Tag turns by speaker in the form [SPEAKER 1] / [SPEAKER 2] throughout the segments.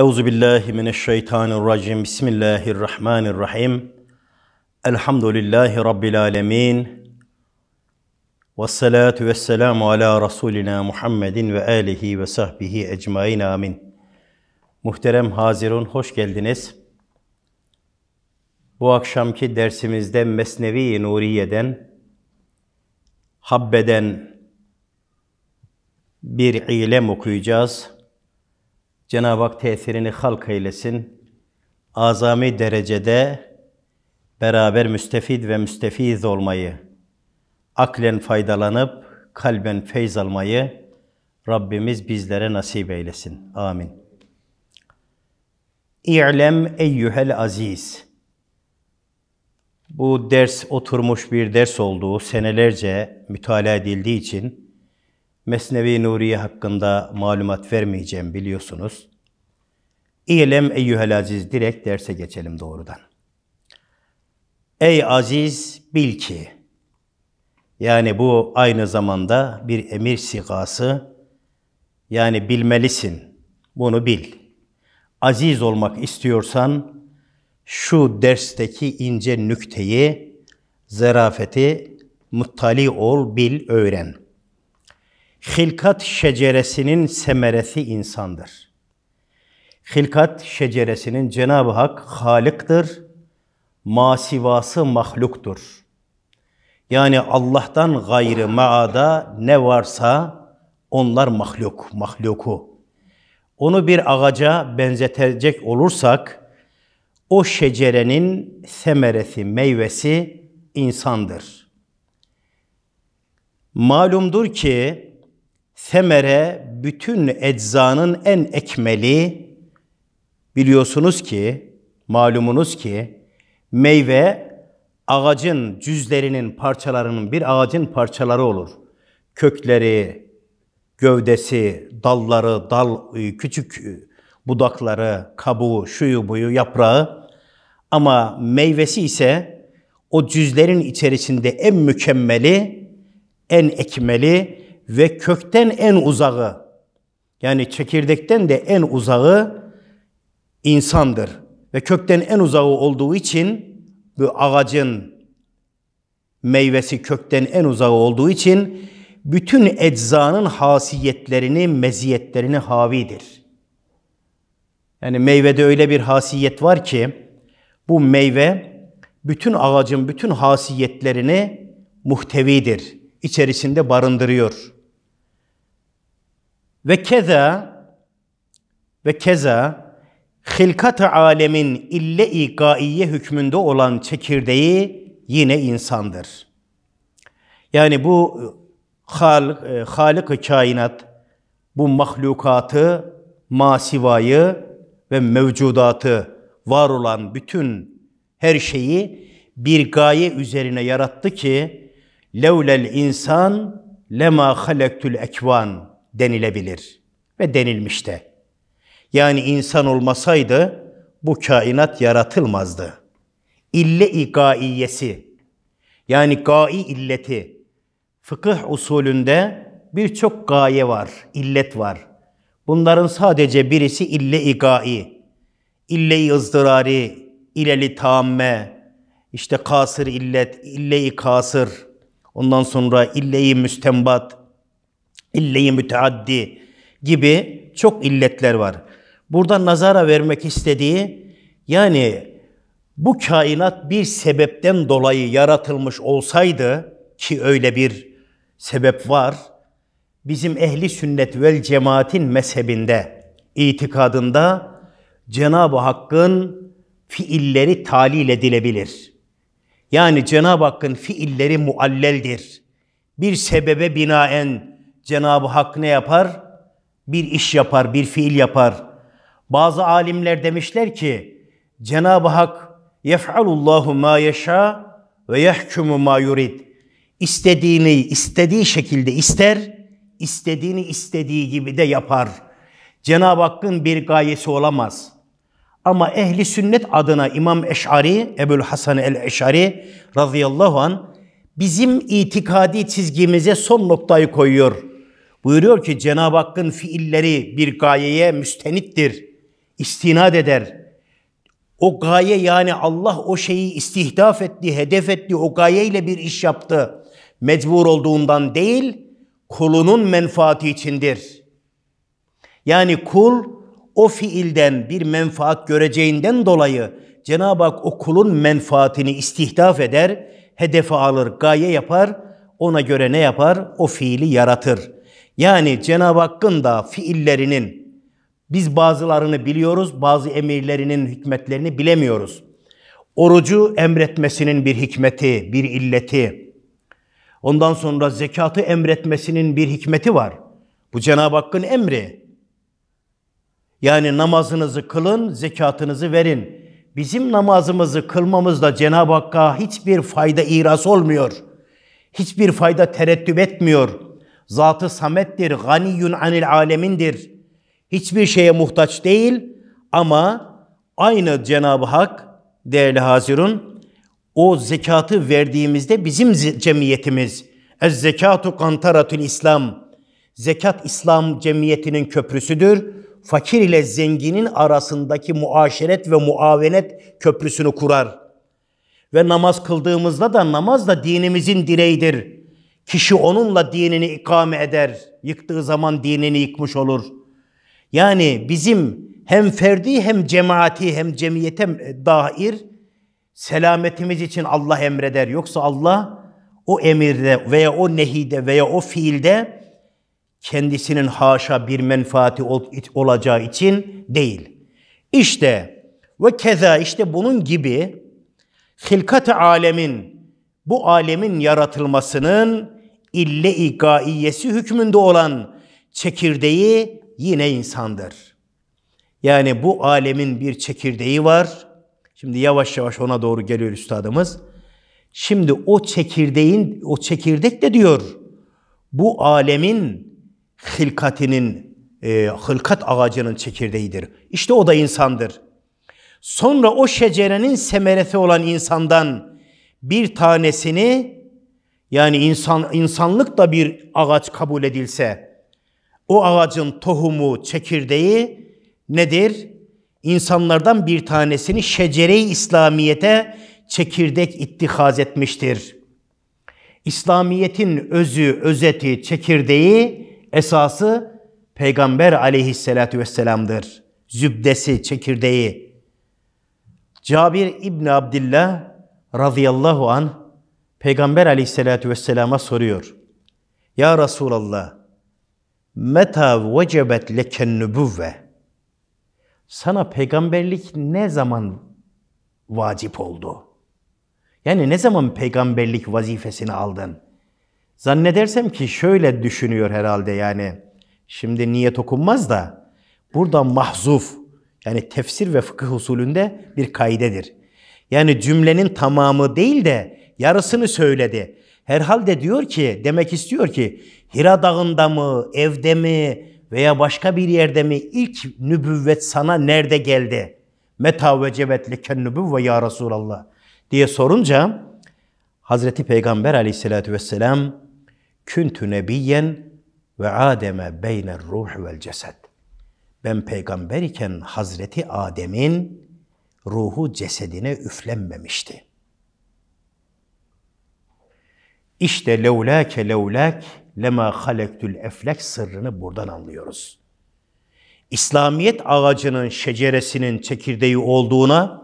[SPEAKER 1] Euzu billahi mineşşeytanirracim. Bismillahirrahmanirrahim. Elhamdülillahi rabbil alamin. Ves salatu vesselamu ala rasulina Muhammedin ve alihi ve sahbihi ecmaîn. Amin. Muhterem Hazirun hoş geldiniz. Bu akşamki dersimizde Mesnevi Nuriye'den Habbe'den bir ilem okuyacağız. Cenab-ı Hak tesirini halk eylesin. Azami derecede beraber müstefid ve müstefiz olmayı, aklen faydalanıp kalben feyz almayı Rabbimiz bizlere nasip eylesin. Amin. İ'lem eyyühel aziz. Bu ders oturmuş bir ders olduğu senelerce mütalaa edildiği için Mesnevi Nuriye hakkında malumat vermeyeceğim biliyorsunuz. İ'lem eyyühel aziz direkt derse geçelim doğrudan. Ey aziz bil ki, yani bu aynı zamanda bir emir sigası, yani bilmelisin, bunu bil. Aziz olmak istiyorsan, şu dersteki ince nükteyi, zerafeti muttali ol, bil, öğren. Hilkat şeceresinin semeresi insandır. Hilkat şeceresinin Cenab-ı Hak Halık'tır, masivası mahluktur. Yani Allah'tan gayrı maada ne varsa onlar mahluk, mahluku. Onu bir ağaca benzetecek olursak, o şecerenin semeresi, meyvesi insandır. Malumdur ki semere bütün eczanın en ekmeli biliyorsunuz ki, malumunuz ki meyve ağacın cüzlerinin parçalarının bir ağacın parçaları olur. Kökleri, gövdesi, dalları, dal küçük budakları, kabuğu, şuyu buyu, yaprağı ama meyvesi ise o cüzlerin içerisinde en mükemmeli, en ekmeli ve kökten en uzağı yani çekirdekten de en uzağı insandır. Ve kökten en uzağı olduğu için bu ağacın meyvesi kökten en uzağı olduğu için bütün eczanın hasiyetlerini, meziyetlerini havidir. Yani meyvede öyle bir hasiyet var ki bu meyve bütün ağacın bütün hasiyetlerini muhtevidir, içerisinde barındırıyor. Ve keza ve keza hilkat alemin ille-i gaiye hükmünde olan çekirdeği yine insandır. Yani bu hal, e, Halık-ı kainat bu mahlukatı, masivayı ve mevcudatı var olan bütün her şeyi bir gaye üzerine yarattı ki levlel insan lema halektul ekvan denilebilir ve denilmiş de. Yani insan olmasaydı bu kainat yaratılmazdı. İlle-i gaiyesi yani gai illeti fıkıh usulünde birçok gaye var, illet var. Bunların sadece birisi ille-i gai, ille-i ızdırari, ileli tamme, işte kasır illet, ille-i kasır, ondan sonra ille-i müstembat, ille-i müteaddi gibi çok illetler var. Burada nazara vermek istediği yani bu kainat bir sebepten dolayı yaratılmış olsaydı ki öyle bir sebep var. Bizim ehli sünnet vel cemaatin mezhebinde, itikadında Cenab-ı Hakk'ın fiilleri talil edilebilir. Yani Cenab-ı Hakk'ın fiilleri mualleldir. Bir sebebe binaen Cenab-ı Hak ne yapar? Bir iş yapar, bir fiil yapar. Bazı alimler demişler ki Cenab-ı Hak yef'alullahu ma yeşâ ve yahkumu ma yurid. İstediğini istediği şekilde ister, istediğini istediği gibi de yapar. Cenab-ı Hakk'ın bir gayesi olamaz. Ama ehli sünnet adına İmam Eş'ari, Ebul Hasan el-Eş'ari radıyallahu an bizim itikadi çizgimize son noktayı koyuyor. Buyuruyor ki Cenab-ı Hakk'ın fiilleri bir gayeye müstenittir. istinad eder. O gaye yani Allah o şeyi istihdaf etti, hedef etti, o gayeyle bir iş yaptı. Mecbur olduğundan değil, kulunun menfaati içindir. Yani kul o fiilden bir menfaat göreceğinden dolayı Cenab-ı Hak o kulun menfaatini istihdaf eder, hedefe alır, gaye yapar, ona göre ne yapar? O fiili yaratır. Yani Cenab-ı Hakk'ın da fiillerinin biz bazılarını biliyoruz, bazı emirlerinin hikmetlerini bilemiyoruz. Orucu emretmesinin bir hikmeti, bir illeti. Ondan sonra zekatı emretmesinin bir hikmeti var. Bu Cenab-ı Hakk'ın emri. Yani namazınızı kılın, zekatınızı verin. Bizim namazımızı kılmamızda Cenab-ı Hakk'a hiçbir fayda iras olmuyor. Hiçbir fayda tereddüt etmiyor. Zatı samettir, ganiyun anil alemindir. Hiçbir şeye muhtaç değil ama aynı Cenab-ı Hak değerli Hazirun o zekatı verdiğimizde bizim cemiyetimiz Ez zekatu kantaratul İslam zekat İslam cemiyetinin köprüsüdür. Fakir ile zenginin arasındaki muaşeret ve muavenet köprüsünü kurar. Ve namaz kıldığımızda da namaz da dinimizin direğidir. Kişi onunla dinini ikame eder. Yıktığı zaman dinini yıkmış olur.'' Yani bizim hem ferdi hem cemaati hem cemiyete dair selametimiz için Allah emreder. Yoksa Allah o emirde veya o nehide veya o fiilde kendisinin haşa bir menfaati olacağı için değil. İşte ve keza işte bunun gibi hilkat alemin bu alemin yaratılmasının ille-i gaiyesi hükmünde olan çekirdeği yine insandır. Yani bu alemin bir çekirdeği var. Şimdi yavaş yavaş ona doğru geliyor üstadımız. Şimdi o çekirdeğin, o çekirdek de diyor, bu alemin hilkatinin, e, hılkat ağacının çekirdeğidir. İşte o da insandır. Sonra o şecerenin semeresi olan insandan bir tanesini yani insan insanlık da bir ağaç kabul edilse o ağacın tohumu, çekirdeği nedir? İnsanlardan bir tanesini şecere-i İslamiyete çekirdek ittihaz etmiştir. İslamiyetin özü, özeti, çekirdeği, esası Peygamber aleyhissalatü vesselam'dır. Zübdesi, çekirdeği. Cabir İbni Abdillah radıyallahu an Peygamber aleyhissalatü vesselama soruyor. Ya Resulallah Meta vecebet leken nübüvve. Sana peygamberlik ne zaman vacip oldu? Yani ne zaman peygamberlik vazifesini aldın? Zannedersem ki şöyle düşünüyor herhalde yani. Şimdi niyet okunmaz da burada mahzuf yani tefsir ve fıkıh usulünde bir kaidedir. Yani cümlenin tamamı değil de yarısını söyledi. Herhalde diyor ki, demek istiyor ki Hira Dağı'nda mı, evde mi veya başka bir yerde mi ilk nübüvvet sana nerede geldi? Meta vecebet leken nübüvve ya Resulallah diye sorunca Hazreti Peygamber aleyhissalatü vesselam küntü nebiyen ve Adem'e beyner ruh vel cesed. Ben peygamber iken Hazreti Adem'in ruhu cesedine üflenmemişti. İşte levlâke levlâk lema halektül eflek sırrını buradan anlıyoruz. İslamiyet ağacının şeceresinin çekirdeği olduğuna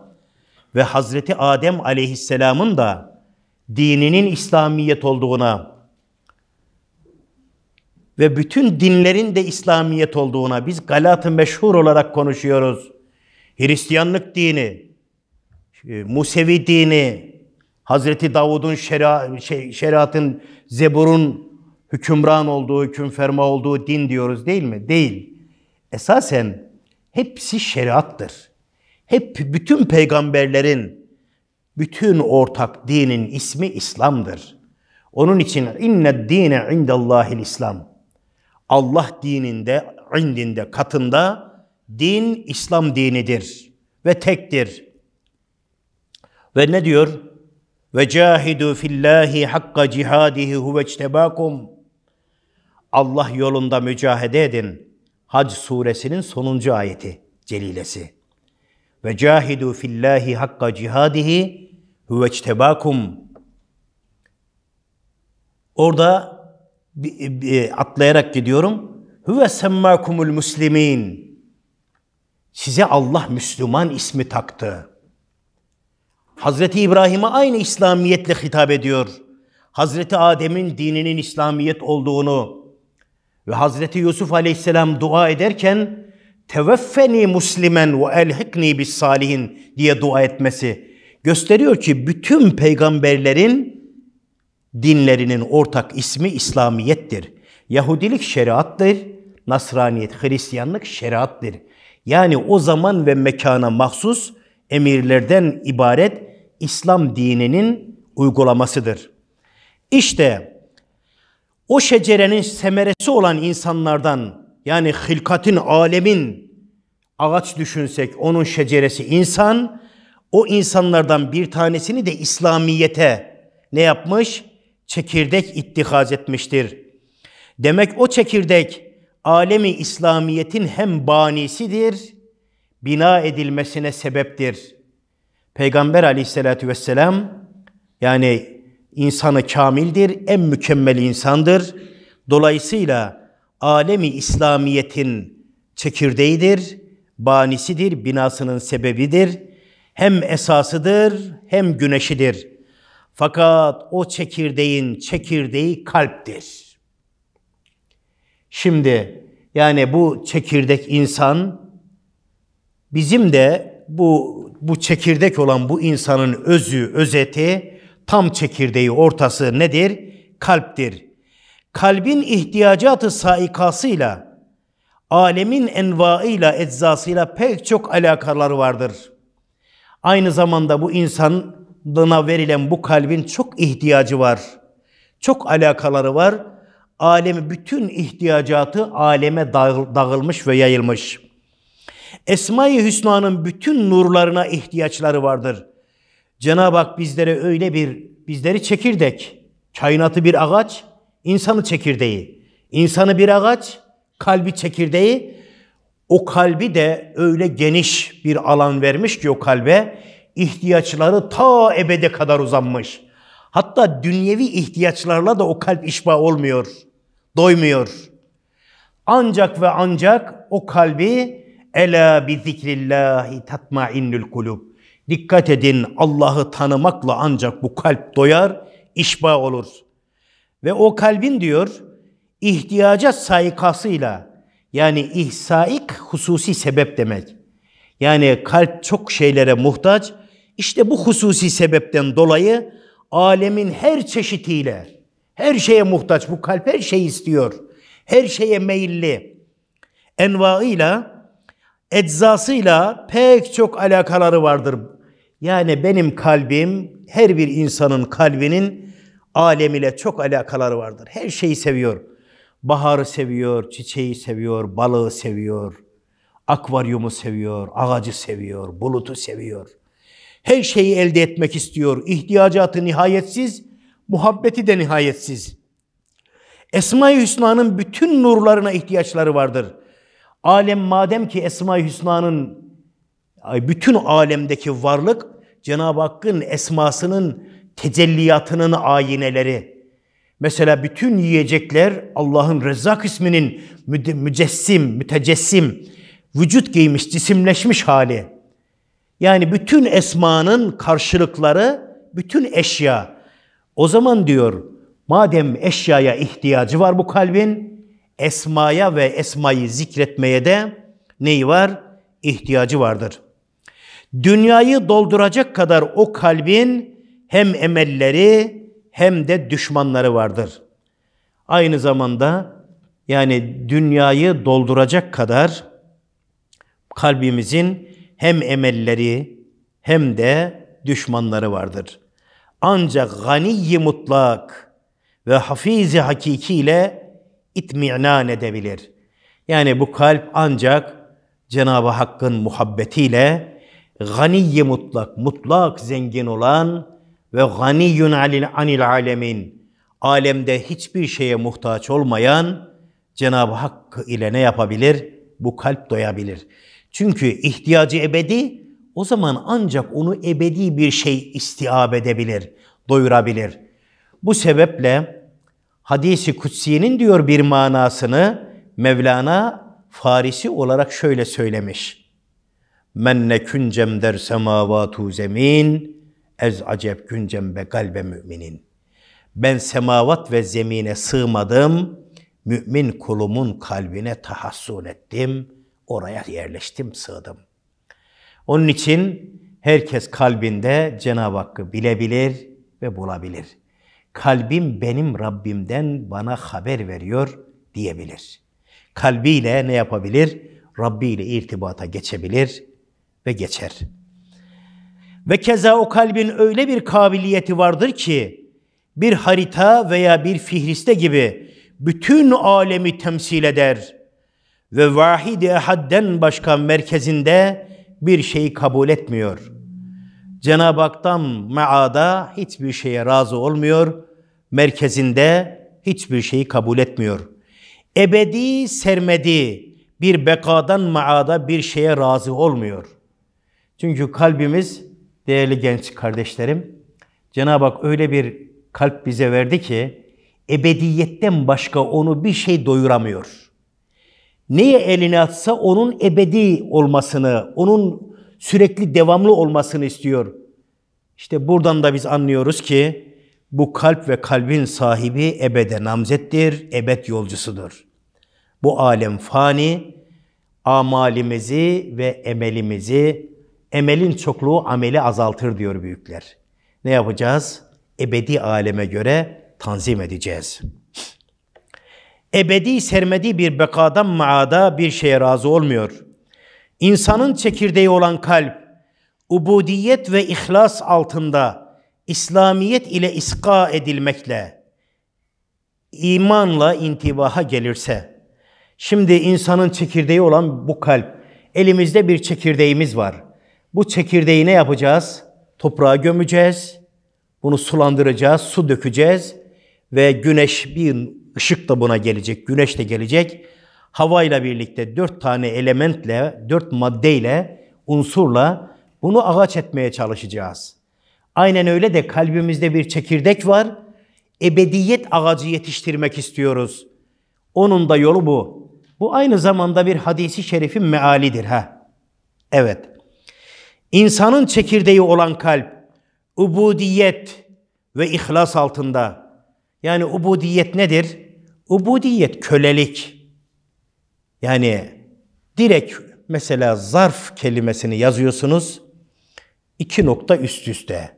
[SPEAKER 1] ve Hazreti Adem aleyhisselamın da dininin İslamiyet olduğuna ve bütün dinlerin de İslamiyet olduğuna biz Galat-ı meşhur olarak konuşuyoruz. Hristiyanlık dini, Musevi dini, Hazreti Davud'un şera, şey, şeriatın, Zebur'un hükümran olduğu, hüküm ferma olduğu din diyoruz değil mi? Değil. Esasen hepsi şeriattır. Hep bütün peygamberlerin, bütün ortak dinin ismi İslam'dır. Onun için inne dine indallahil İslam. Allah dininde, indinde, katında din İslam dinidir ve tektir. Ve ne diyor? Ve cahidu fillahi hakka cihadihi huveçtebakum. Allah yolunda mücahede edin. Hac suresinin sonuncu ayeti. celilesi. Ve cahidu fillahi hakka cihadihi huve içtebakum. Orada atlayarak gidiyorum. Huve semmakumul muslimin. Size Allah Müslüman ismi taktı. Hazreti İbrahim'e aynı İslamiyetle hitap ediyor. Hazreti Adem'in dininin İslamiyet olduğunu ve Hazreti Yusuf Aleyhisselam dua ederken teveffeni muslimen ve elhikni bis salihin diye dua etmesi gösteriyor ki bütün peygamberlerin dinlerinin ortak ismi İslamiyettir. Yahudilik şeriattır, Nasraniyet, Hristiyanlık şeriattır. Yani o zaman ve mekana mahsus emirlerden ibaret İslam dininin uygulamasıdır. İşte o şecerenin semeresi olan insanlardan yani hilkatin, alemin ağaç düşünsek onun şeceresi insan, o insanlardan bir tanesini de İslamiyete ne yapmış? Çekirdek ittihaz etmiştir. Demek o çekirdek alemi İslamiyet'in hem banisidir, bina edilmesine sebeptir. Peygamber aleyhissalatü vesselam yani insanı kamildir, en mükemmel insandır. Dolayısıyla alemi İslamiyet'in çekirdeğidir, banisidir, binasının sebebidir. Hem esasıdır hem güneşidir. Fakat o çekirdeğin çekirdeği kalptir. Şimdi yani bu çekirdek insan bizim de bu bu çekirdek olan bu insanın özü, özeti, tam çekirdeği, ortası nedir? Kalptir. Kalbin ihtiyacatı saikasıyla, alemin envaıyla, eczasıyla pek çok alakaları vardır. Aynı zamanda bu insanlığına verilen bu kalbin çok ihtiyacı var. Çok alakaları var. Alemi bütün ihtiyacatı aleme dağılmış ve yayılmış. Esma-i Hüsna'nın bütün nurlarına ihtiyaçları vardır. Cenab-ı Hak bizlere öyle bir, bizleri çekirdek, kainatı bir ağaç, insanı çekirdeği. İnsanı bir ağaç, kalbi çekirdeği. O kalbi de öyle geniş bir alan vermiş ki o kalbe ihtiyaçları ta ebede kadar uzanmış. Hatta dünyevi ihtiyaçlarla da o kalp işba olmuyor, doymuyor. Ancak ve ancak o kalbi Ela bi zikrillahi tatmainnül kulub. Dikkat edin Allah'ı tanımakla ancak bu kalp doyar, işba olur. Ve o kalbin diyor ihtiyaca saykasıyla yani ihsaik hususi sebep demek. Yani kalp çok şeylere muhtaç. İşte bu hususi sebepten dolayı alemin her çeşitiyle her şeye muhtaç. Bu kalp her şeyi istiyor. Her şeye meyilli. Envaıyla eczasıyla pek çok alakaları vardır. Yani benim kalbim her bir insanın kalbinin alem ile çok alakaları vardır. Her şeyi seviyor. Baharı seviyor, çiçeği seviyor, balığı seviyor, akvaryumu seviyor, ağacı seviyor, bulutu seviyor. Her şeyi elde etmek istiyor. İhtiyacatı nihayetsiz, muhabbeti de nihayetsiz. Esma-i Hüsna'nın bütün nurlarına ihtiyaçları vardır. Alem madem ki Esma-i Hüsna'nın bütün alemdeki varlık Cenab-ı Hakk'ın esmasının tecelliyatının ayineleri. Mesela bütün yiyecekler Allah'ın Rezzak isminin mücessim, mütecessim, vücut giymiş, cisimleşmiş hali. Yani bütün esmanın karşılıkları, bütün eşya. O zaman diyor, madem eşyaya ihtiyacı var bu kalbin, esmaya ve esmayı zikretmeye de neyi var? İhtiyacı vardır. Dünyayı dolduracak kadar o kalbin hem emelleri hem de düşmanları vardır. Aynı zamanda yani dünyayı dolduracak kadar kalbimizin hem emelleri hem de düşmanları vardır. Ancak ganiyi mutlak ve hafizi hakiki ile itmi'nan edebilir. Yani bu kalp ancak Cenab-ı Hakk'ın muhabbetiyle ganiye mutlak, mutlak zengin olan ve ganiyun anil alemin, alemde hiçbir şeye muhtaç olmayan Cenab-ı Hak ile ne yapabilir? Bu kalp doyabilir. Çünkü ihtiyacı ebedi o zaman ancak onu ebedi bir şey istihab edebilir, doyurabilir. Bu sebeple hadisi kutsiyenin diyor bir manasını Mevlana Farisi olarak şöyle söylemiş. Men ne küncem der semavatu zemin, ez acep güncem be kalbe müminin. Ben semavat ve zemine sığmadım, mümin kulumun kalbine tahassun ettim, oraya yerleştim, sığdım. Onun için herkes kalbinde Cenab-ı Hakk'ı bilebilir ve bulabilir. Kalbim benim Rabbimden bana haber veriyor diyebilir. Kalbiyle ne yapabilir? Rabbi ile irtibata geçebilir ve geçer. Ve keza o kalbin öyle bir kabiliyeti vardır ki bir harita veya bir fihriste gibi bütün alemi temsil eder ve vahid-i ehadden başka merkezinde bir şeyi kabul etmiyor. Cenab-ı Hak'tan maada hiçbir şeye razı olmuyor, merkezinde hiçbir şeyi kabul etmiyor. Ebedi sermedi bir bekadan maada bir şeye razı olmuyor. Çünkü kalbimiz değerli genç kardeşlerim, Cenab-ı Hak öyle bir kalp bize verdi ki ebediyetten başka onu bir şey doyuramıyor. Neye elini atsa onun ebedi olmasını, onun sürekli devamlı olmasını istiyor. İşte buradan da biz anlıyoruz ki bu kalp ve kalbin sahibi ebede namzettir, ebed yolcusudur. Bu alem fani, amalimizi ve emelimizi, emelin çokluğu ameli azaltır diyor büyükler. Ne yapacağız? Ebedi aleme göre tanzim edeceğiz. Ebedi sermedi bir bekadan maada bir şeye razı olmuyor. İnsanın çekirdeği olan kalp, ubudiyet ve ihlas altında İslamiyet ile iska edilmekle, imanla intibaha gelirse, şimdi insanın çekirdeği olan bu kalp, elimizde bir çekirdeğimiz var. Bu çekirdeği ne yapacağız? Toprağa gömeceğiz, bunu sulandıracağız, su dökeceğiz ve güneş bir ışık da buna gelecek, güneş de gelecek. Havayla birlikte dört tane elementle, dört maddeyle, unsurla bunu ağaç etmeye çalışacağız. Aynen öyle de kalbimizde bir çekirdek var. Ebediyet ağacı yetiştirmek istiyoruz. Onun da yolu bu. Bu aynı zamanda bir hadisi şerifin mealidir ha. Evet. İnsanın çekirdeği olan kalp ubudiyet ve ihlas altında. Yani ubudiyet nedir? Ubudiyet kölelik. Yani direkt mesela zarf kelimesini yazıyorsunuz. iki nokta üst üste.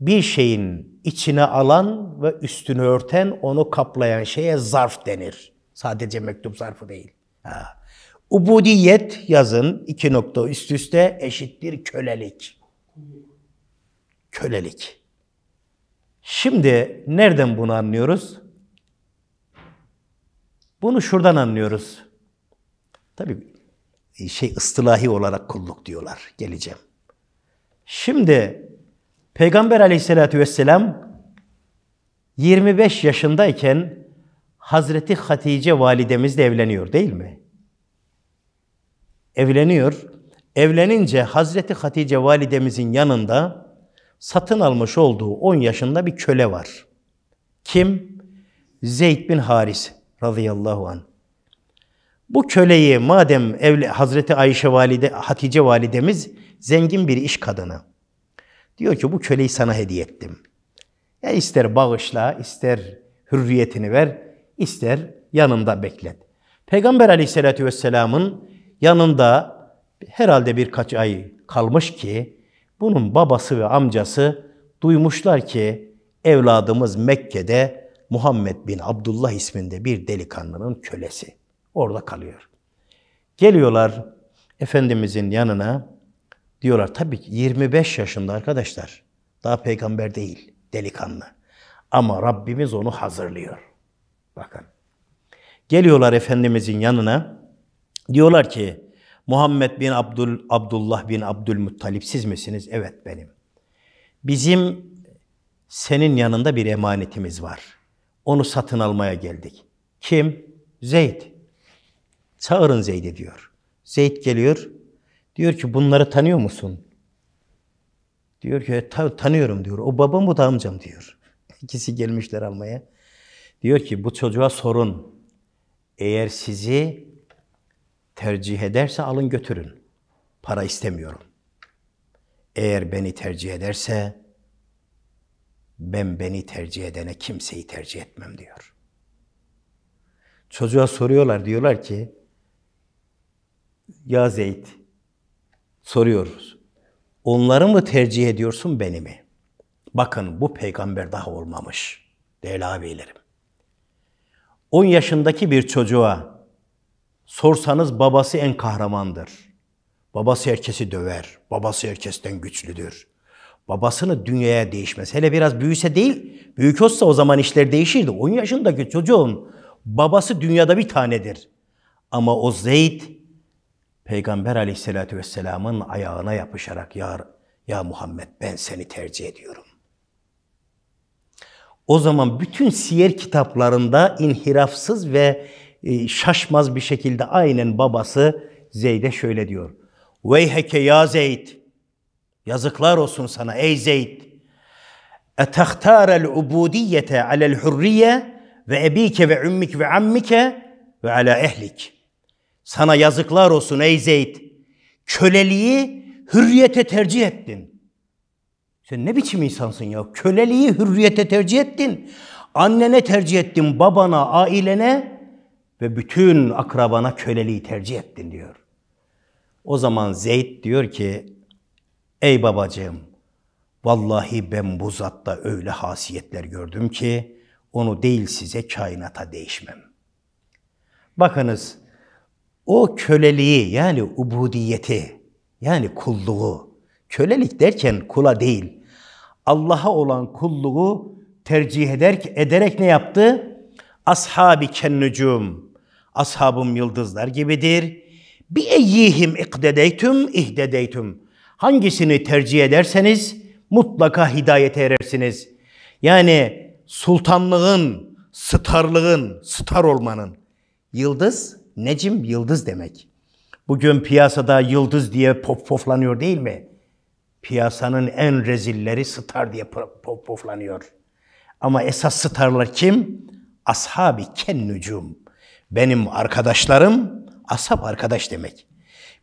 [SPEAKER 1] Bir şeyin içine alan ve üstünü örten, onu kaplayan şeye zarf denir. Sadece mektup zarfı değil. Ha. Ubudiyet yazın iki nokta üst üste eşittir kölelik. Kölelik. Şimdi nereden bunu anlıyoruz? Bunu şuradan anlıyoruz. Tabii şey ıstılahi olarak kulluk diyorlar. Geleceğim. Şimdi Peygamber aleyhissalatü vesselam 25 yaşındayken Hazreti Hatice validemizle evleniyor değil mi? Evleniyor. Evlenince Hazreti Hatice validemizin yanında satın almış olduğu 10 yaşında bir köle var. Kim? Zeyd bin Haris radıyallahu an. Bu köleyi madem evli, Hazreti Ayşe valide, Hatice validemiz zengin bir iş kadını. Diyor ki bu köleyi sana hediye ettim. Ya ister bağışla, ister hürriyetini ver, ister yanında beklet. Peygamber aleyhissalatü vesselamın yanında herhalde birkaç ay kalmış ki bunun babası ve amcası duymuşlar ki evladımız Mekke'de Muhammed bin Abdullah isminde bir delikanlının kölesi. Orada kalıyor. Geliyorlar Efendimizin yanına. Diyorlar tabii ki 25 yaşında arkadaşlar. Daha peygamber değil, delikanlı. Ama Rabbimiz onu hazırlıyor. Bakın. Geliyorlar Efendimizin yanına. Diyorlar ki Muhammed bin Abdul Abdullah bin Abdülmuttalip siz misiniz? Evet benim. Bizim senin yanında bir emanetimiz var. Onu satın almaya geldik. Kim? Zeyd. Çağırın Zeyd'i diyor. Zeyd geliyor. Diyor ki bunları tanıyor musun? Diyor ki Ta tanıyorum diyor. O babam bu da amcam diyor. İkisi gelmişler almaya. Diyor ki bu çocuğa sorun. Eğer sizi tercih ederse alın götürün. Para istemiyorum. Eğer beni tercih ederse ben beni tercih edene kimseyi tercih etmem diyor. Çocuğa soruyorlar diyorlar ki ya Zeyd soruyoruz. Onları mı tercih ediyorsun beni mi? Bakın bu peygamber daha olmamış değerli abilerim. 10 yaşındaki bir çocuğa sorsanız babası en kahramandır. Babası herkesi döver. Babası herkesten güçlüdür. Babasını dünyaya değişmez. Hele biraz büyüse değil, büyük olsa o zaman işler değişirdi. 10 yaşındaki çocuğun babası dünyada bir tanedir. Ama o Zeyd, Peygamber aleyhissalatü vesselamın ayağına yapışarak ya, ya Muhammed ben seni tercih ediyorum. O zaman bütün siyer kitaplarında inhirafsız ve e, şaşmaz bir şekilde aynen babası Zeyd'e şöyle diyor. Veyheke ya Zeyd. Yazıklar olsun sana ey Zeyd. Etahtarel ubudiyete alel hurriye ve ebike ve ümmik ve ammike ve ala ehlik. Sana yazıklar olsun ey Zeyd. Köleliği hürriyete tercih ettin. Sen ne biçim insansın ya? Köleliği hürriyete tercih ettin. Annene tercih ettin, babana, ailene ve bütün akrabana köleliği tercih ettin diyor. O zaman Zeyd diyor ki, ey babacığım, vallahi ben bu zatta öyle hasiyetler gördüm ki, onu değil size kainata değişmem. Bakınız, o köleliği yani ubudiyeti, yani kulluğu, kölelik derken kula değil, Allah'a olan kulluğu tercih eder, ederek ne yaptı? Ashabi kennucum, ashabım yıldızlar gibidir. Bi eyyihim ikdedeytüm ihdedeytüm. Hangisini tercih ederseniz mutlaka hidayete erersiniz. Yani sultanlığın, starlığın, star olmanın. Yıldız, necim yıldız demek. Bugün piyasada yıldız diye pop poflanıyor değil mi? Piyasanın en rezilleri star diye pop poflanıyor. Ama esas starlar kim? Ashabi ken nücum. Benim arkadaşlarım, ashab arkadaş demek.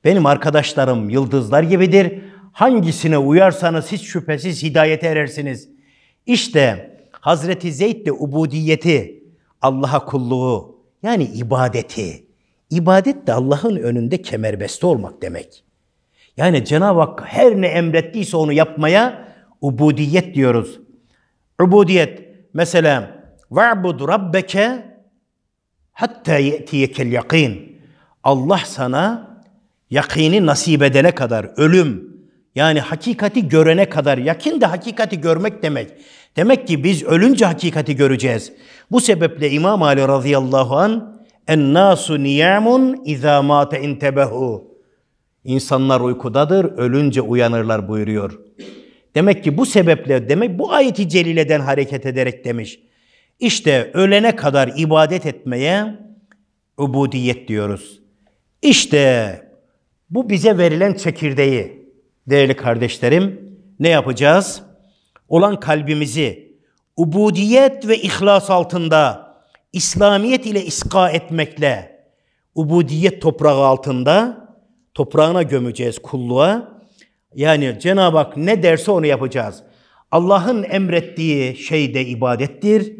[SPEAKER 1] Benim arkadaşlarım yıldızlar gibidir. Hangisine uyarsanız hiç şüphesiz hidayete erersiniz. İşte Hazreti Zeyd de ubudiyeti, Allah'a kulluğu, yani ibadeti. İbadet de Allah'ın önünde kemerbeste olmak demek. Yani Cenab-ı Hak her ne emrettiyse onu yapmaya ubudiyet diyoruz. Ubudiyet mesela ve'bud rabbeke hatta ye'tiyekel yakin. Allah sana yakini nasip edene kadar ölüm yani hakikati görene kadar yakin de hakikati görmek demek. Demek ki biz ölünce hakikati göreceğiz. Bu sebeple İmam Ali radıyallahu an en nasu niyamun izâ mâte intebehu. İnsanlar uykudadır, ölünce uyanırlar buyuruyor. Demek ki bu sebeple demek bu ayeti celileden hareket ederek demiş. İşte ölene kadar ibadet etmeye ubudiyet diyoruz. İşte bu bize verilen çekirdeği değerli kardeşlerim ne yapacağız? Olan kalbimizi ubudiyet ve ihlas altında İslamiyet ile iska etmekle ubudiyet toprağı altında toprağına gömeceğiz kulluğa. Yani Cenab-ı Hak ne derse onu yapacağız. Allah'ın emrettiği şey de ibadettir.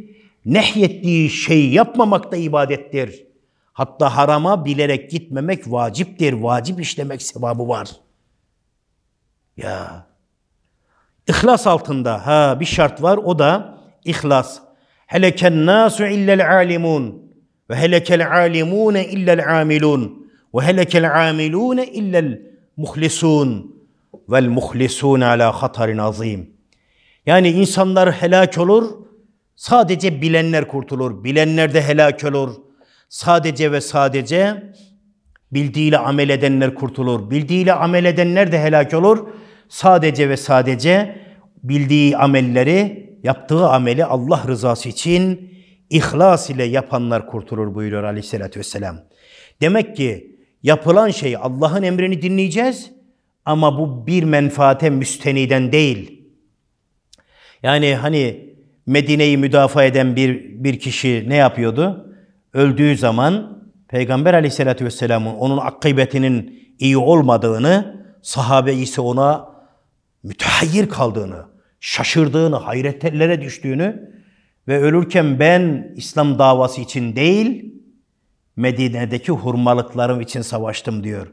[SPEAKER 1] Nehyettiği şey yapmamak da ibadettir. Hatta harama bilerek gitmemek vaciptir. Vacip işlemek sevabı var. Ya. İhlas altında ha bir şart var o da ihlas. Heleken nasu illel alimun ve helekel alimune illel amilun ve helekel amilune illel muhlisun vel muhlisun ala hatarin azim. Yani insanlar helak olur, sadece bilenler kurtulur. Bilenler de helak olur. Sadece ve sadece bildiğiyle amel edenler kurtulur. Bildiğiyle amel edenler de helak olur. Sadece ve sadece bildiği amelleri, yaptığı ameli Allah rızası için ihlas ile yapanlar kurtulur buyuruyor aleyhissalatü vesselam. Demek ki yapılan şey Allah'ın emrini dinleyeceğiz Ama bu bir menfaate müsteniden değil. Yani hani Medine'yi müdafaa eden bir, bir kişi ne yapıyordu? Öldüğü zaman Peygamber aleyhissalatü vesselamın onun akıbetinin iyi olmadığını, sahabe ise ona mütehayyir kaldığını, şaşırdığını, hayretlere düştüğünü ve ölürken ben İslam davası için değil, Medine'deki hurmalıklarım için savaştım diyor.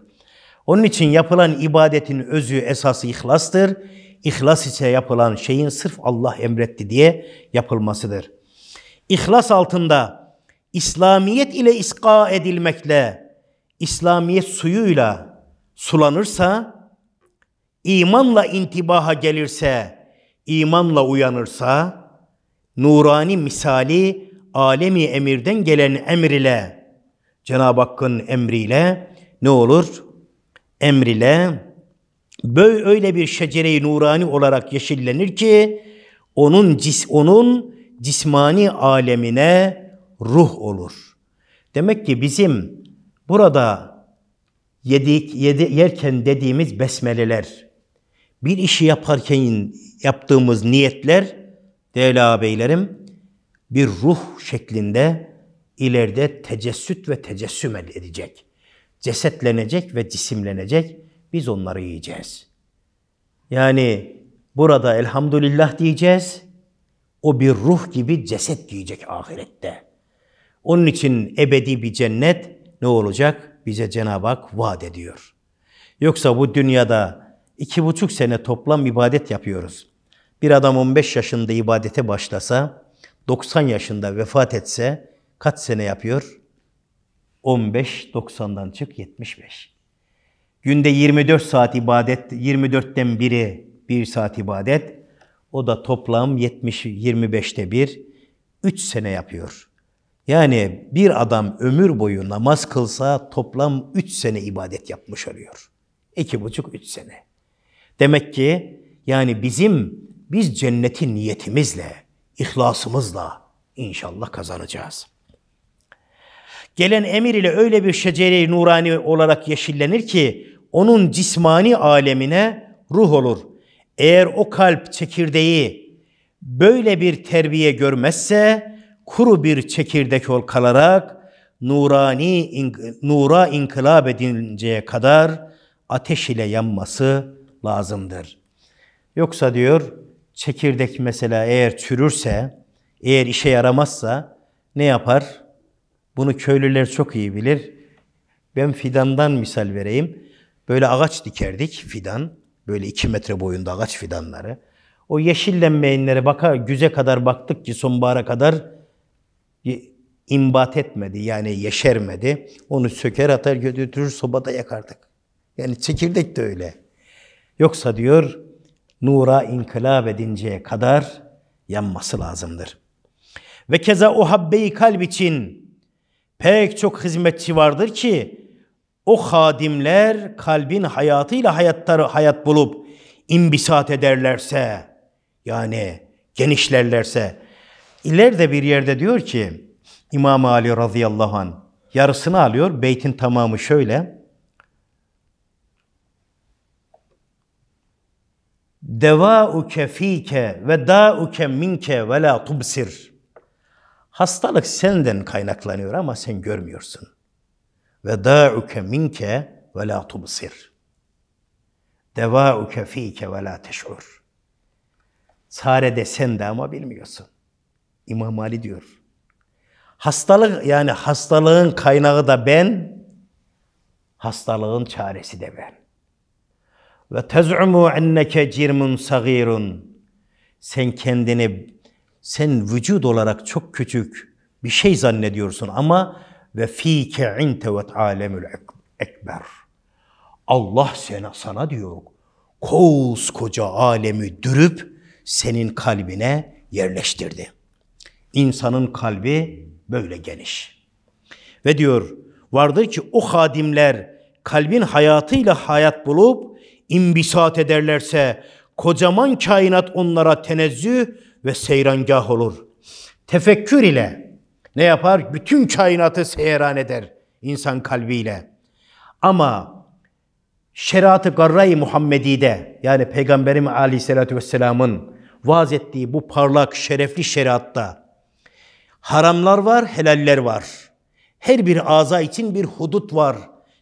[SPEAKER 1] Onun için yapılan ibadetin özü esası ihlastır. İhlas ise yapılan şeyin sırf Allah emretti diye yapılmasıdır. İhlas altında İslamiyet ile iska edilmekle, İslamiyet suyuyla sulanırsa, imanla intibaha gelirse, imanla uyanırsa, nurani misali alemi emirden gelen emr ile, Cenab-ı Hakk'ın emriyle ne olur? Emriyle böyle öyle bir şecere-i nurani olarak yeşillenir ki onun cis onun cismani alemine ruh olur. Demek ki bizim burada yedik, yedi, yerken dediğimiz besmeleler, bir işi yaparken yaptığımız niyetler, değerli ağabeylerim, bir ruh şeklinde ileride tecessüt ve tecessüm edecek. Cesetlenecek ve cisimlenecek. Biz onları yiyeceğiz. Yani burada elhamdülillah diyeceğiz. O bir ruh gibi ceset giyecek ahirette. Onun için ebedi bir cennet ne olacak? Bize Cenab-ı Hak vaat ediyor. Yoksa bu dünyada iki buçuk sene toplam ibadet yapıyoruz. Bir adam 15 yaşında ibadete başlasa, 90 yaşında vefat etse kaç sene yapıyor? 15, 90'dan çık 75. Günde 24 saat ibadet, 24'ten biri bir saat ibadet. O da toplam 70, 25'te bir, 3 sene yapıyor. Yani bir adam ömür boyu namaz kılsa toplam üç sene ibadet yapmış oluyor. İki buçuk, üç sene. Demek ki yani bizim, biz cenneti niyetimizle, ihlasımızla inşallah kazanacağız. Gelen emir ile öyle bir şecere-i nurani olarak yeşillenir ki onun cismani alemine ruh olur. Eğer o kalp çekirdeği böyle bir terbiye görmezse kuru bir çekirdek ol kalarak nurani nura inkılap edinceye kadar ateş ile yanması lazımdır. Yoksa diyor çekirdek mesela eğer çürürse, eğer işe yaramazsa ne yapar? Bunu köylüler çok iyi bilir. Ben fidandan misal vereyim. Böyle ağaç dikerdik fidan. Böyle iki metre boyunda ağaç fidanları. O yeşillenmeyenlere bakar, güze kadar baktık ki sonbahara kadar imbat etmedi yani yeşermedi. Onu söker atar götürür sobada yakardık. Yani çekirdek de öyle. Yoksa diyor nura inkılap edinceye kadar yanması lazımdır. Ve keza o habbeyi kalp için pek çok hizmetçi vardır ki o hadimler kalbin hayatıyla hayatları hayat bulup imbisat ederlerse yani genişlerlerse İleride bir yerde diyor ki İmam Ali radıyallahu an yarısını alıyor. Beytin tamamı şöyle. Devauke fike ve dauke minke ve la tubsir. Hastalık senden kaynaklanıyor ama sen görmüyorsun. Ve dauke minke ve la tubsir. Devauke fike ve la teş'ur. Çare de sende ama bilmiyorsun. İmam Ali diyor. Hastalık yani hastalığın kaynağı da ben, hastalığın çaresi de ben. Ve tez'umu enneke cirmun sagirun. Sen kendini sen vücut olarak çok küçük bir şey zannediyorsun ama ve fike inte ve alemül ekber. Allah sana, sana diyor koskoca alemi dürüp senin kalbine yerleştirdi. İnsanın kalbi böyle geniş. Ve diyor vardır ki o hadimler kalbin hayatıyla hayat bulup imbisat ederlerse kocaman kainat onlara tenezzüh ve seyrangah olur. Tefekkür ile ne yapar? Bütün kainatı seyran eder insan kalbiyle. Ama şeriatı garra-i Muhammedi'de yani Peygamberim Aleyhisselatü Vesselam'ın vaaz ettiği bu parlak, şerefli şeriatta haramlar var, helaller var. Her bir ağza için bir hudut var.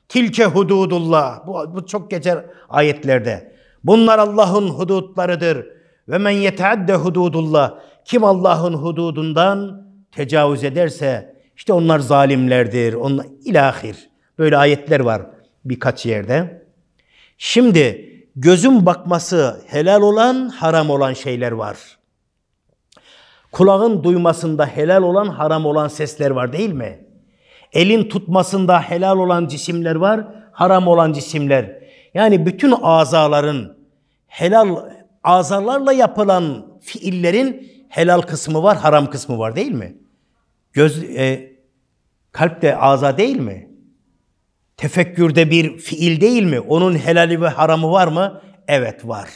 [SPEAKER 1] Tilke hududullah. Bu, bu çok geçer ayetlerde. Bunlar Allah'ın hudutlarıdır. Ve men yeteadde hududullah. Kim Allah'ın hududundan tecavüz ederse işte onlar zalimlerdir. Onlar ilahir. Böyle ayetler var birkaç yerde. Şimdi gözün bakması helal olan, haram olan şeyler var. Kulağın duymasında helal olan haram olan sesler var değil mi? Elin tutmasında helal olan cisimler var, haram olan cisimler. Yani bütün azaların helal azalarla yapılan fiillerin helal kısmı var, haram kısmı var değil mi? Göz e, kalp de aza değil mi? Tefekkürde bir fiil değil mi? Onun helali ve haramı var mı? Evet var.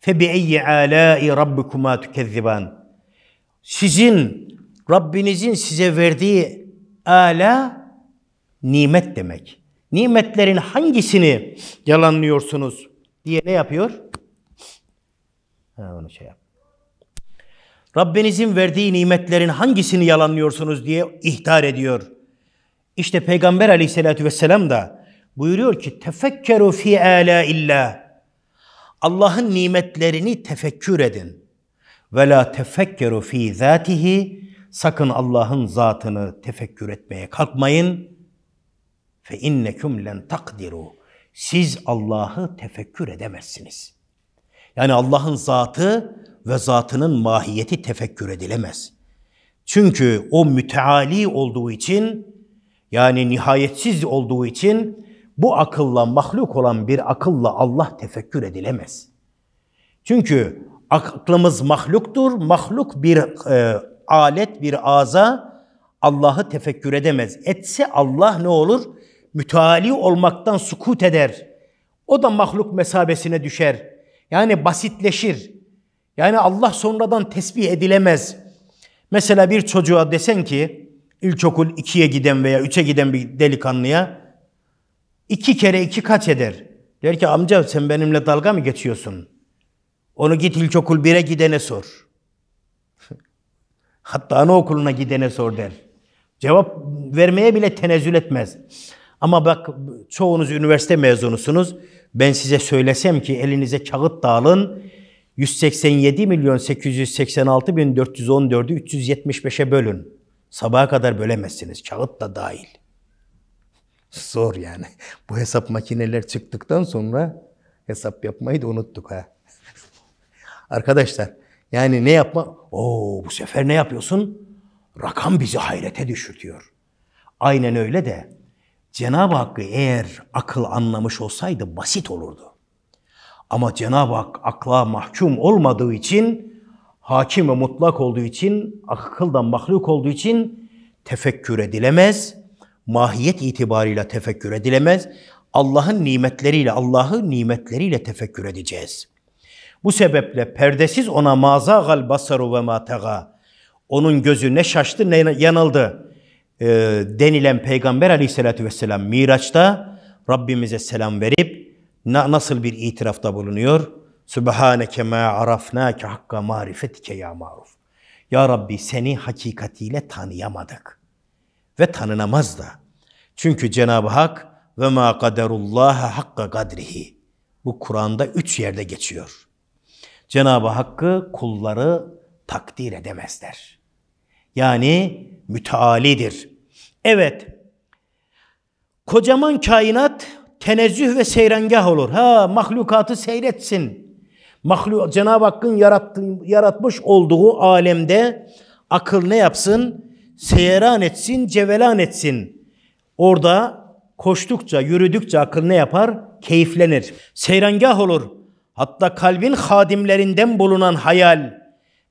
[SPEAKER 1] Fe bi ayyi ala'i rabbikuma tukezziban. Sizin, Rabbinizin size verdiği ala nimet demek. Nimetlerin hangisini yalanlıyorsunuz diye ne yapıyor? Ha, onu şey yap. Rabbinizin verdiği nimetlerin hangisini yalanlıyorsunuz diye ihtar ediyor. İşte Peygamber aleyhissalatü vesselam da buyuruyor ki tefekkeru fi ala illa. Allah'ın nimetlerini tefekkür edin. Ve la tefekkeru fi zatihi. Sakın Allah'ın zatını tefekkür etmeye kalkmayın. Fe innekum len takdiru. Siz Allah'ı tefekkür edemezsiniz. Yani Allah'ın zatı ve zatının mahiyeti tefekkür edilemez. Çünkü o müteali olduğu için yani nihayetsiz olduğu için bu akılla mahluk olan bir akılla Allah tefekkür edilemez. Çünkü aklımız mahluktur. Mahluk bir e, alet, bir ağza Allah'ı tefekkür edemez. Etse Allah ne olur? Müteali olmaktan sukut eder. O da mahluk mesabesine düşer. Yani basitleşir. Yani Allah sonradan tesbih edilemez. Mesela bir çocuğa desen ki ilkokul ikiye giden veya üçe giden bir delikanlıya iki kere iki kaç eder? Der ki amca sen benimle dalga mı geçiyorsun? Onu git ilkokul bire gidene sor. Hatta anaokuluna gidene sor der. Cevap vermeye bile tenezzül etmez. Ama bak çoğunuz üniversite mezunusunuz. Ben size söylesem ki elinize kağıt dağılın. 187 milyon 886 bin 414'ü 375'e bölün. Sabaha kadar bölemezsiniz. Kağıt da dahil. Zor yani. Bu hesap makineler çıktıktan sonra hesap yapmayı da unuttuk ha. Arkadaşlar yani ne yapma? Oo bu sefer ne yapıyorsun? Rakam bizi hayrete düşürtüyor. Aynen öyle de Cenab-ı Hakk'ı eğer akıl anlamış olsaydı basit olurdu. Ama Cenab-ı Hak akla mahkum olmadığı için, hakim ve mutlak olduğu için, akıldan mahluk olduğu için tefekkür edilemez. Mahiyet itibarıyla tefekkür edilemez. Allah'ın nimetleriyle, Allah'ı nimetleriyle tefekkür edeceğiz. Bu sebeple perdesiz ona mazagal basaru ve matega. Onun gözü ne şaştı ne yanıldı e, denilen Peygamber aleyhissalatü vesselam Miraç'ta Rabbimize selam verip na, nasıl bir itirafta bulunuyor? Sübhaneke ma arafnake hakka marifetike ya maruf. Ya Rabbi seni hakikatiyle tanıyamadık. Ve tanınamaz da. Çünkü Cenab-ı Hak ve ma kaderullaha hakka kadrihi. Bu Kur'an'da üç yerde geçiyor. Cenab-ı Hakk'ı kulları takdir edemezler. Yani mütealidir. Evet, kocaman kainat tenezzüh ve seyrengah olur. Ha mahlukatı seyretsin. Mahluk, Cenab-ı Hakk'ın yaratmış olduğu alemde akıl ne yapsın? Seyran etsin, cevelan etsin. Orada koştukça, yürüdükçe akıl ne yapar? Keyiflenir. Seyrengah olur. Hatta kalbin hadimlerinden bulunan hayal,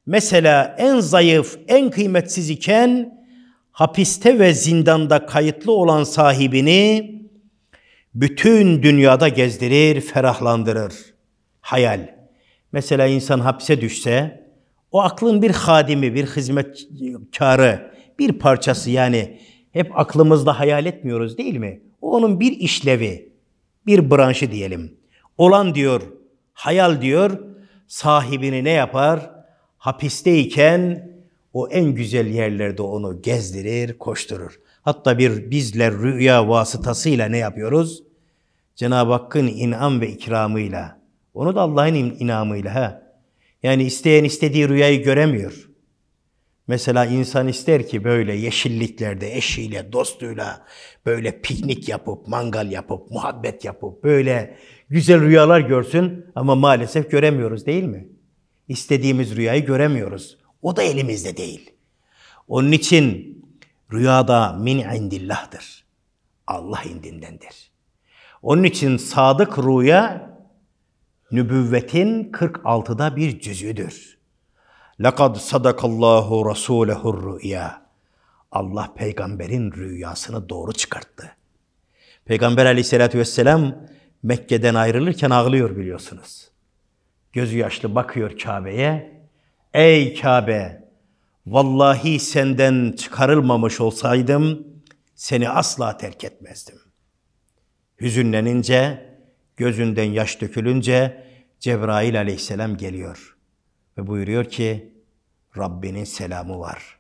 [SPEAKER 1] mesela en zayıf, en kıymetsiz iken hapiste ve zindanda kayıtlı olan sahibini bütün dünyada gezdirir, ferahlandırır. Hayal. Mesela insan hapse düşse o aklın bir hadimi, bir hizmetkarı, bir parçası yani hep aklımızda hayal etmiyoruz değil mi? O onun bir işlevi. bir branşı diyelim. Olan diyor, hayal diyor, sahibini ne yapar? Hapisteyken o en güzel yerlerde onu gezdirir, koşturur. Hatta bir bizler rüya vasıtasıyla ne yapıyoruz? Cenab-ı Hakk'ın inam ve ikramıyla, onu da Allah'ın inamıyla ha. Yani isteyen istediği rüyayı göremiyor. Mesela insan ister ki böyle yeşilliklerde eşiyle, dostuyla böyle piknik yapıp, mangal yapıp, muhabbet yapıp böyle güzel rüyalar görsün ama maalesef göremiyoruz değil mi? İstediğimiz rüyayı göremiyoruz. O da elimizde değil. Onun için rüyada min indillah'tır. Allah indindendir. Onun için sadık rüya nübüvvetin 46'da bir cüzüdür. لَقَدْ صَدَقَ اللّٰهُ رَسُولَهُ الرُّؤْيَا Allah peygamberin rüyasını doğru çıkarttı. Peygamber aleyhissalatü vesselam Mekke'den ayrılırken ağlıyor biliyorsunuz. Gözü yaşlı bakıyor Kabe'ye. Ey Kabe! Vallahi senden çıkarılmamış olsaydım seni asla terk etmezdim. Hüzünlenince, gözünden yaş dökülünce Cebrail aleyhisselam geliyor. Ve buyuruyor ki Rabbinin selamı var.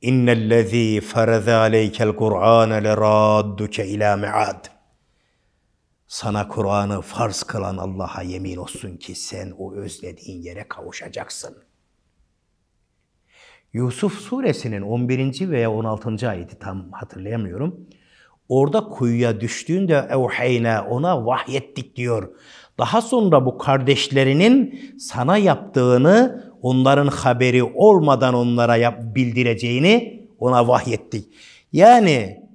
[SPEAKER 1] İnnellezî fereze aleykel Kur'âne leradduke ilâ me'ad. Sana Kur'an'ı farz kılan Allah'a yemin olsun ki sen o özlediğin yere kavuşacaksın. Yusuf suresinin 11. veya 16. ayeti tam hatırlayamıyorum. Orada kuyuya düştüğünde evheyne ona vahyettik diyor. Daha sonra bu kardeşlerinin sana yaptığını onların haberi olmadan onlara yap, bildireceğini ona vahyettik. Yani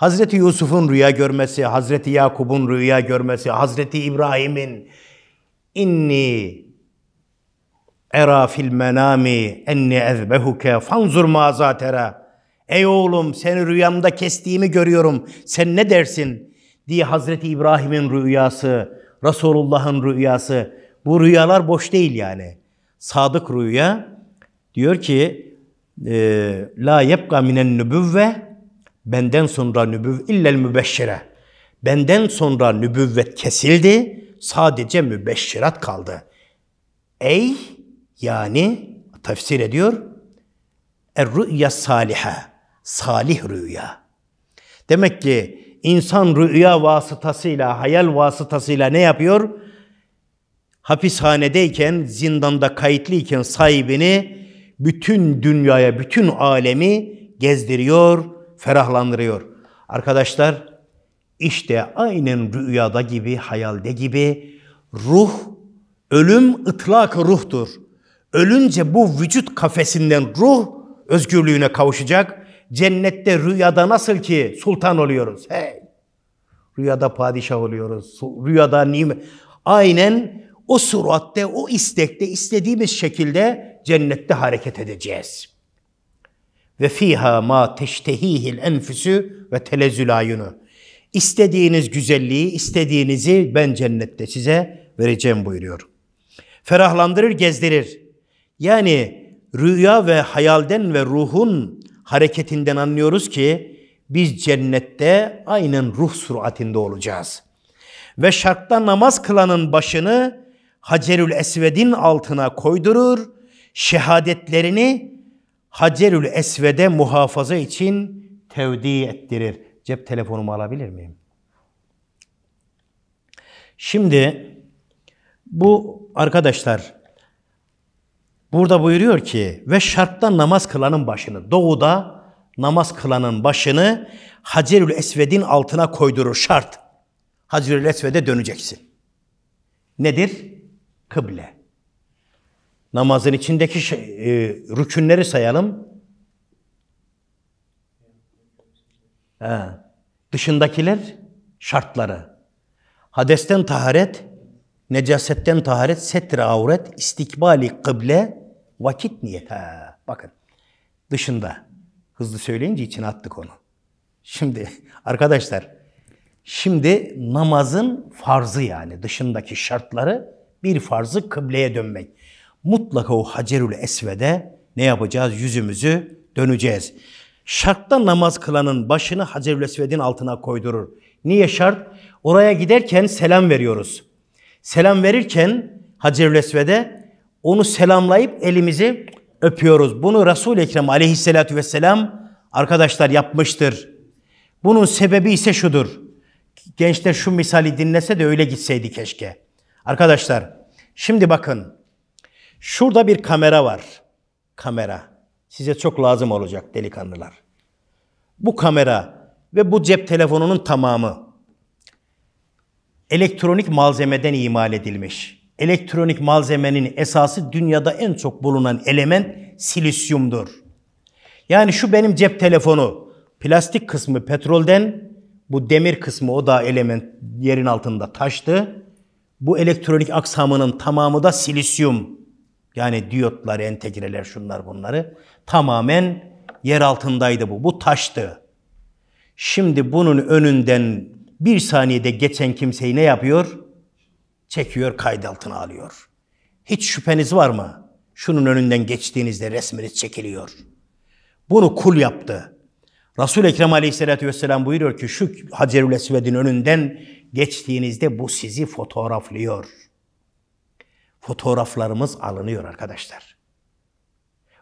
[SPEAKER 1] Hazreti Yusuf'un rüya görmesi, Hazreti Yakub'un rüya görmesi, Hazreti İbrahim'in inni era fil menami enni ezbehuke fanzur maza tera. Ey oğlum seni rüyamda kestiğimi görüyorum. Sen ne dersin? diye Hazreti İbrahim'in rüyası, Resulullah'ın rüyası. Bu rüyalar boş değil yani. Sadık rüya diyor ki la yebqa minen nübüvve benden sonra nübüv illel mübeşşire. Benden sonra nübüvvet kesildi. Sadece mübeşşirat kaldı. Ey yani tefsir ediyor. Er-rü'ya saliha. Salih rüya. Demek ki insan rüya vasıtasıyla, hayal vasıtasıyla ne yapıyor? Hapishanedeyken, zindanda kayıtlıyken sahibini bütün dünyaya, bütün alemi gezdiriyor, ferahlandırıyor. Arkadaşlar işte aynen rüyada gibi, hayalde gibi ruh, ölüm ıtlak ruhtur. Ölünce bu vücut kafesinden ruh özgürlüğüne kavuşacak. Cennette rüyada nasıl ki sultan oluyoruz. Hey! Rüyada padişah oluyoruz. Rüyada nimet. Aynen o suratte, o istekte, istediğimiz şekilde cennette hareket edeceğiz. Ve fiha ma teştehihil enfüsü ve telezzül ayunu. İstediğiniz güzelliği, istediğinizi ben cennette size vereceğim buyuruyor. Ferahlandırır, gezdirir. Yani rüya ve hayalden ve ruhun hareketinden anlıyoruz ki biz cennette aynen ruh suratinde olacağız. Ve şartta namaz kılanın başını Hacerül Esved'in altına koydurur, şehadetlerini Hacerül Esved'e muhafaza için tevdi ettirir. Cep telefonumu alabilir miyim? Şimdi bu arkadaşlar burada buyuruyor ki ve şartta namaz kılanın başını doğuda namaz kılanın başını Hacerül Esved'in altına koydurur şart. Hacerül Esved'e döneceksin. Nedir? Kıble. Namazın içindeki şey, e, rükünleri sayalım. Ha. Dışındakiler şartları. Hadesten taharet, necasetten taharet, setre avret, istikbali kıble, vakit niyet. Ha. Bakın dışında. Hızlı söyleyince içine attık onu. Şimdi arkadaşlar, şimdi namazın farzı yani dışındaki şartları bir farzı kıbleye dönmek. Mutlaka o Hacerül Esved'e ne yapacağız? Yüzümüzü döneceğiz. Şartta namaz kılanın başını Hacer-ül Esved'in altına koydurur. Niye şart? Oraya giderken selam veriyoruz. Selam verirken Hacer-ül Esved'e onu selamlayıp elimizi öpüyoruz. Bunu Resul-i Ekrem aleyhissalatü vesselam arkadaşlar yapmıştır. Bunun sebebi ise şudur. Gençler şu misali dinlese de öyle gitseydi keşke. Arkadaşlar şimdi bakın. Şurada bir kamera var. Kamera. Size çok lazım olacak delikanlılar. Bu kamera ve bu cep telefonunun tamamı elektronik malzemeden imal edilmiş. Elektronik malzemenin esası dünyada en çok bulunan element silisyumdur. Yani şu benim cep telefonu plastik kısmı petrolden, bu demir kısmı o da element yerin altında taştı. Bu elektronik aksamının tamamı da silisyum. Yani diyotlar, entegreler şunlar bunları. Tamamen yer altındaydı bu. Bu taştı. Şimdi bunun önünden bir saniyede geçen kimseyi ne yapıyor? Çekiyor, kaydı altına alıyor. Hiç şüpheniz var mı? Şunun önünden geçtiğinizde resminiz çekiliyor. Bunu kul yaptı. Resul-i Ekrem Aleyhisselatü Vesselam buyuruyor ki şu Hacerül Esved'in önünden geçtiğinizde bu sizi fotoğraflıyor. Fotoğraflarımız alınıyor arkadaşlar.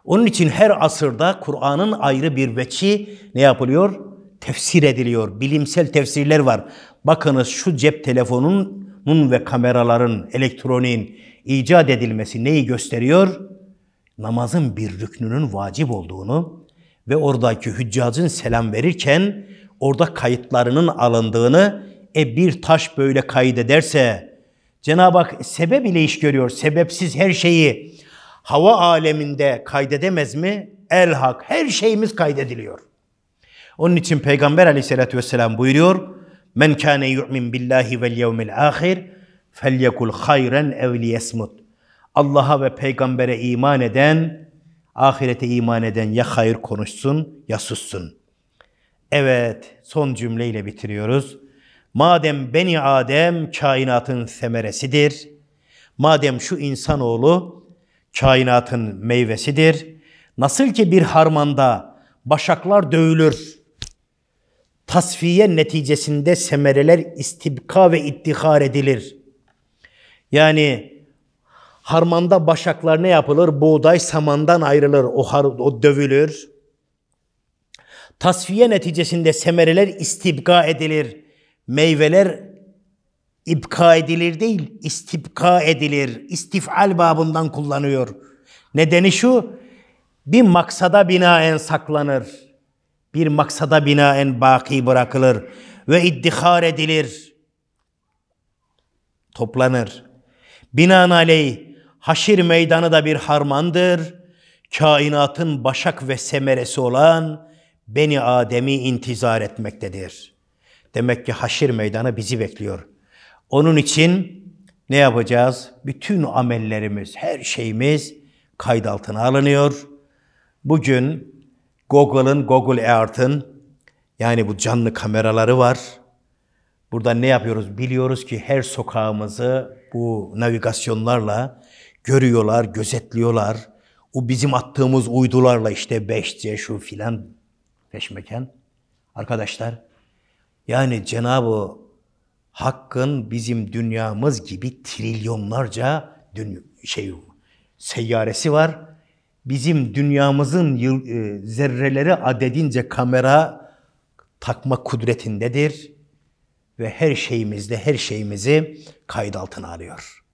[SPEAKER 1] Onun için her asırda Kur'an'ın ayrı bir veçi ne yapılıyor? Tefsir ediliyor. Bilimsel tefsirler var. Bakınız şu cep telefonunun ve kameraların, elektroniğin icat edilmesi neyi gösteriyor? Namazın bir rüknünün vacip olduğunu ve oradaki hüccacın selam verirken orada kayıtlarının alındığını e bir taş böyle kaydederse Cenab-ı Hak sebep ile iş görüyor. Sebepsiz her şeyi hava aleminde kaydedemez mi? El hak. Her şeyimiz kaydediliyor. Onun için Peygamber aleyhissalatü vesselam buyuruyor. Men kâne yu'min billahi vel yevmil ahir felyekul hayren ev liyesmut. Allah'a ve peygambere iman eden, ahirete iman eden ya hayır konuşsun ya sussun. Evet, son cümleyle bitiriyoruz. Madem Beni Adem kainatın semeresidir, madem şu insanoğlu kainatın meyvesidir, nasıl ki bir harmanda başaklar dövülür, tasfiye neticesinde semereler istibka ve ittihar edilir. Yani harmanda başaklar ne yapılır? Buğday samandan ayrılır, o, har, o dövülür. Tasfiye neticesinde semereler istibka edilir meyveler ibka edilir değil, istibka edilir. İstifal babından kullanıyor. Nedeni şu, bir maksada binaen saklanır. Bir maksada binaen baki bırakılır ve iddihar edilir. Toplanır. Binaenaleyh haşir meydanı da bir harmandır. Kainatın başak ve semeresi olan Beni Adem'i intizar etmektedir.'' Demek ki haşir meydanı bizi bekliyor. Onun için ne yapacağız? Bütün amellerimiz, her şeyimiz kayıt altına alınıyor. Bugün Google'ın, Google Earth'ın yani bu canlı kameraları var. Burada ne yapıyoruz? Biliyoruz ki her sokağımızı bu navigasyonlarla görüyorlar, gözetliyorlar. O bizim attığımız uydularla işte 5C şu filan peşmeken. Arkadaşlar yani Cenab-ı Hakk'ın bizim dünyamız gibi trilyonlarca şey seyyaresi var. Bizim dünyamızın yıl, e, zerreleri adedince kamera takma kudretindedir ve her şeyimizde her şeyimizi kayıt altına alıyor.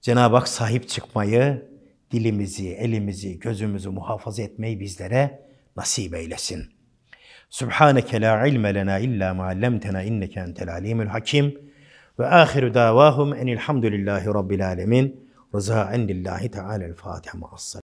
[SPEAKER 1] Cenab-ı Hak sahip çıkmayı, dilimizi, elimizi, gözümüzü muhafaza etmeyi bizlere nasip eylesin. سبحانك لا علم لنا إلا ما علمتنا إنك أنت العليم الحكيم. وآخر دعواهم أن الحمد لله رب العالمين. رزاء عند الله تعالى الفاتحة مع الصلاة